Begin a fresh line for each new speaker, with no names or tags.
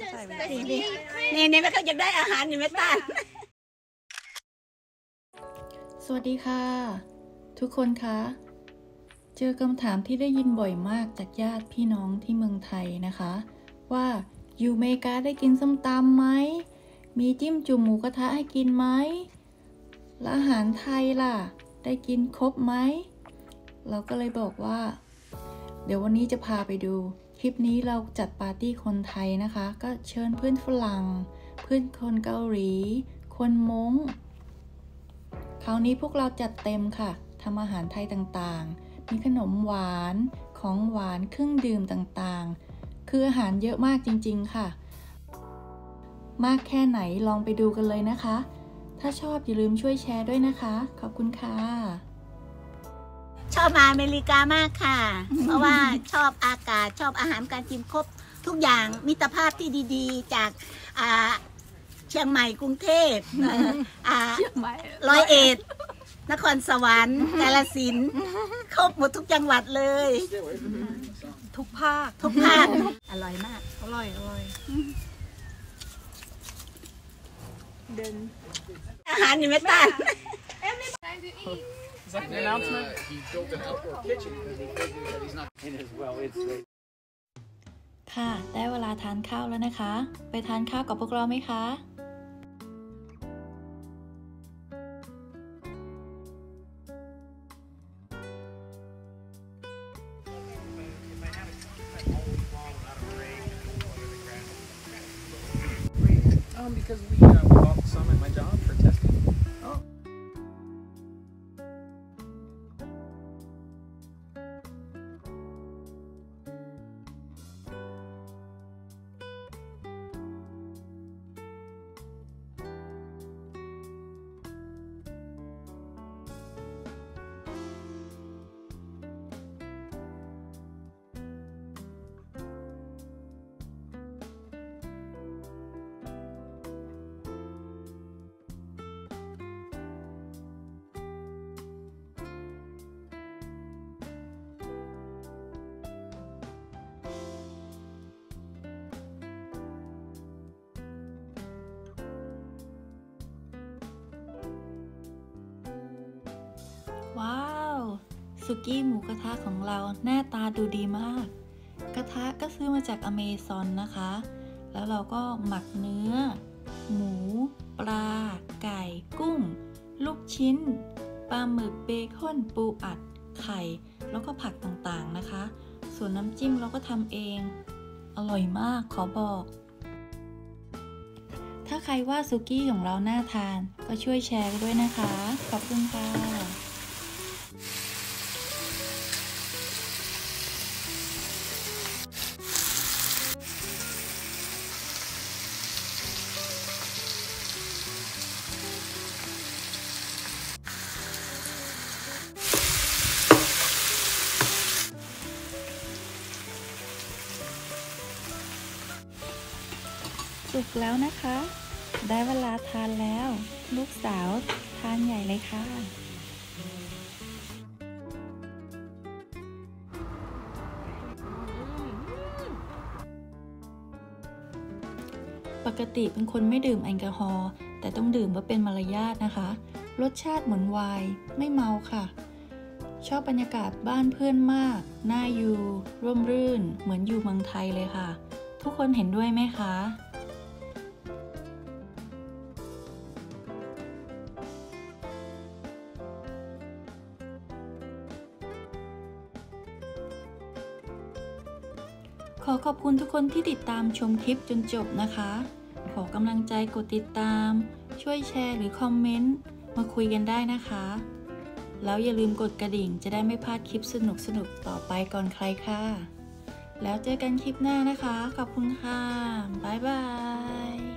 ก็ใส่ไป
นี่นี่นี่นี่แม่เขาอยากได้อาหารนี่แม่ตาล
สวัสดีค่ะ ทุกคนคะเจอคำถามที่ได้ยินบ่อยมากจากญาติพี่น้องที่เมืองไทยนะคะ ว่าอยู่อเมริกาได้กินส้มตำไหม มีจิ้มจุ่มหมูกระทะให้กินไหมแล้วอาหารไทยล่ะ ได้กินครบไหม เราก็เลยบอกว่า เดี๋ยววันนี้จะพาไปดู คลิปนี้เราจัดปาร์ตี้คนไทยนะคะ ก็เชิญเพื่อนฝรั่ง เพื่อนคนเกาหลี คนม้ง คราวนี้พวกเราจัดเต็มค่ะทำอาหารไทยต่างๆ มีขนมหวาน ของหวาน เครื่องดื่มต่างๆ คืออาหารเยอะมากจริงๆค่ะ มากแค่ไหนลองไปดูกันเลยนะคะ ถ้าชอบอย่าลืมช่วยแชร์ด้วยนะคะ ขอบคุณค่ะ
ชอบมาอเมริกามากค่ะ เพราะว่าชอบอากาศชอบอาหารการกินครบ ทุกอย่างมิตรภาพที่ดีๆ จากอ่าเชียงใหม่กรุงเทพเอ่ออ่า
ไม่
ร้อยเอ็ดนครสวรรค์กาฬสินธุ์ครบหมดทุกจังหวัดเลย
ทุกภาค
ทุกภาคอร่อยมาก
อร่อยอร่อยเดิน
อาหารนี่แม่ตาล
Is that the announcement? Uh, he built an outdoor kitchen because he figured that he's not in as well. It's late.
ค่ะ ได้เวลาทานข้าวแล้วนะคะ ไปทานข้าวกับพวกเราไหมคะ
Um, because we uh, bought some at my job for 10
ว้าว สุกี้หมูกระทะของเราหน้าตาดูดีมาก กระทะก็ซื้อมาจากอเมซอนนะคะ แล้วเราก็หมักเนื้อ หมู ปลา ไก่ กุ้ง ลูกชิ้น ปลาหมึกเบคอนปูอัด ไข่ แล้วก็ผักต่างๆนะคะ ส่วนน้ำจิ้มเราก็ทำเอง อร่อยมากขอบอก ถ้าใครว่าสุกี้ของเราน่าทานก็ช่วยแชร์ไปด้วยนะคะ ขอบคุณค่ะ สุกแล้วนะคะ ได้เวลาทานแล้ว ลูกสาวทานใหญ่เลยค่ะ ปกติเป็นคนไม่ดื่มแอลกอฮอล์แต่ต้องดื่มเพื่อเป็นมารยาทนะคะ รสชาติเหมือนไวน์ไม่เมาค่ะ ชอบบรรยากาศบ้านเพื่อนมาก น่าอยู่ ร่มรื่น เหมือนอยู่เมืองไทยเลยค่ะ ทุกคนเห็นด้วยไหมคะ ขอขอบคุณทุกคนที่ติดตามชมคลิปจนจบนะคะ ขอกำลังใจกดติดตาม ช่วยแชร์หรือคอมเมนต์ มาคุยกันได้นะคะ แล้วอย่าลืมกดกระดิ่งจะได้ไม่พลาดคลิปสนุกๆต่อไปก่อนใครค่ะ แล้วเจอกันคลิปหน้านะคะ ขอบคุณค่ะ บ๊ายบาย